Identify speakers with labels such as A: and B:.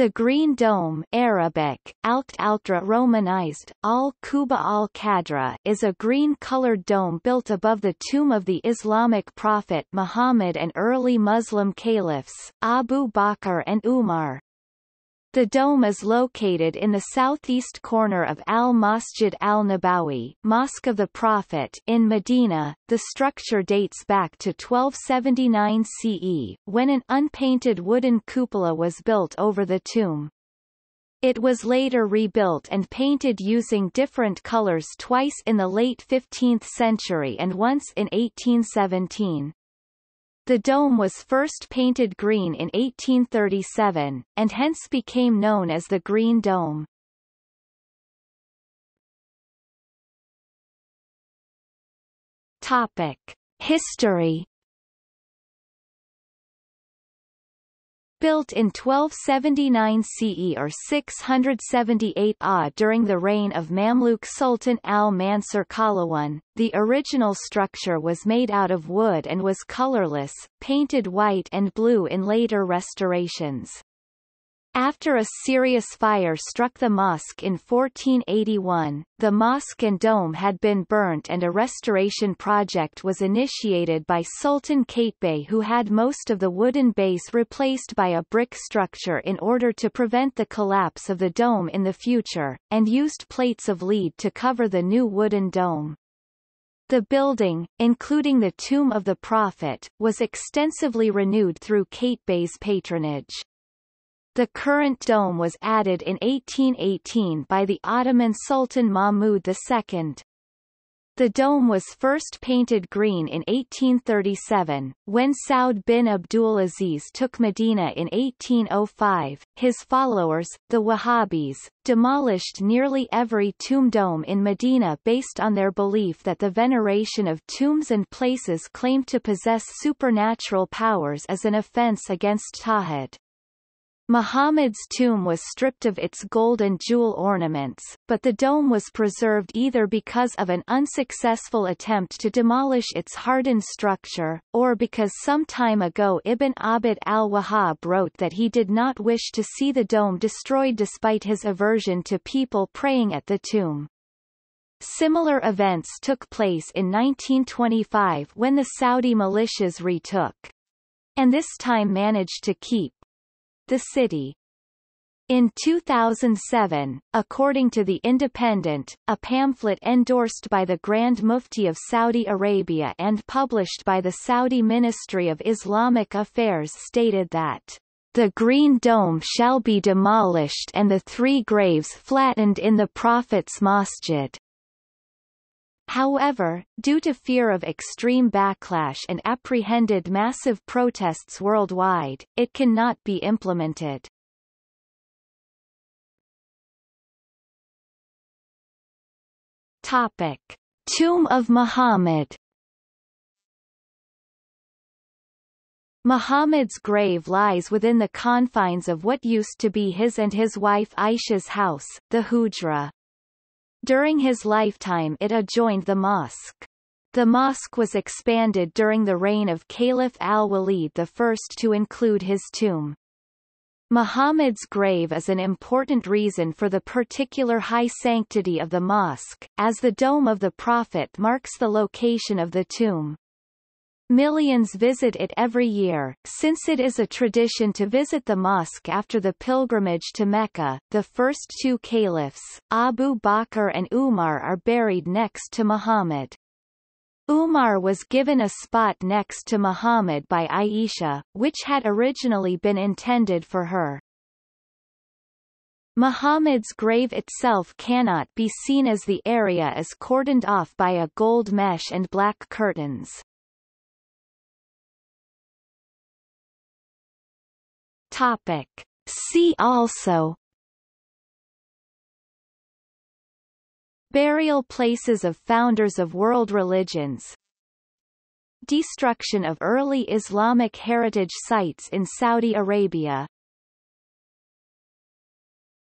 A: The Green Dome Arabic, Romanized, Al al is a green-colored dome built above the tomb of the Islamic prophet Muhammad and early Muslim caliphs, Abu Bakr and Umar. The dome is located in the southeast corner of Al-Masjid al-Nabawi Mosque of the Prophet in Medina. The structure dates back to 1279 CE, when an unpainted wooden cupola was built over the tomb. It was later rebuilt and painted using different colors twice in the late 15th century and once in 1817. The dome was first painted green in 1837, and hence became known as the Green Dome. Topic. History Built in 1279 CE or 678 AH during the reign of Mamluk Sultan al-Mansur Qalawun, the original structure was made out of wood and was colorless, painted white and blue in later restorations. After a serious fire struck the mosque in 1481, the mosque and dome had been burnt and a restoration project was initiated by Sultan Qaitbay who had most of the wooden base replaced by a brick structure in order to prevent the collapse of the dome in the future, and used plates of lead to cover the new wooden dome. The building, including the Tomb of the Prophet, was extensively renewed through Qaitbay's patronage. The current dome was added in 1818 by the Ottoman Sultan Mahmud II. The dome was first painted green in 1837, when Saud bin Abdulaziz took Medina in 1805. His followers, the Wahhabis, demolished nearly every tomb dome in Medina based on their belief that the veneration of tombs and places claimed to possess supernatural powers is an offense against Tawhid. Muhammad's tomb was stripped of its gold and jewel ornaments, but the dome was preserved either because of an unsuccessful attempt to demolish its hardened structure, or because some time ago Ibn Abd al-Wahhab wrote that he did not wish to see the dome destroyed despite his aversion to people praying at the tomb. Similar events took place in 1925 when the Saudi militias retook and this time managed to keep the city. In 2007, according to The Independent, a pamphlet endorsed by the Grand Mufti of Saudi Arabia and published by the Saudi Ministry of Islamic Affairs stated that the Green Dome shall be demolished and the three graves flattened in the Prophet's Masjid. However, due to fear of extreme backlash and apprehended massive protests worldwide, it cannot be implemented. Topic. Tomb of Muhammad Muhammad's grave lies within the confines of what used to be his and his wife Aisha's house, the Hujra. During his lifetime it adjoined the mosque. The mosque was expanded during the reign of Caliph al-Walid I to include his tomb. Muhammad's grave is an important reason for the particular high sanctity of the mosque, as the dome of the Prophet marks the location of the tomb. Millions visit it every year, since it is a tradition to visit the mosque after the pilgrimage to Mecca. The first two caliphs, Abu Bakr and Umar are buried next to Muhammad. Umar was given a spot next to Muhammad by Aisha, which had originally been intended for her. Muhammad's grave itself cannot be seen as the area is cordoned off by a gold mesh and black curtains. Topic. See also. Burial places of founders of world religions. Destruction of early Islamic heritage sites in Saudi Arabia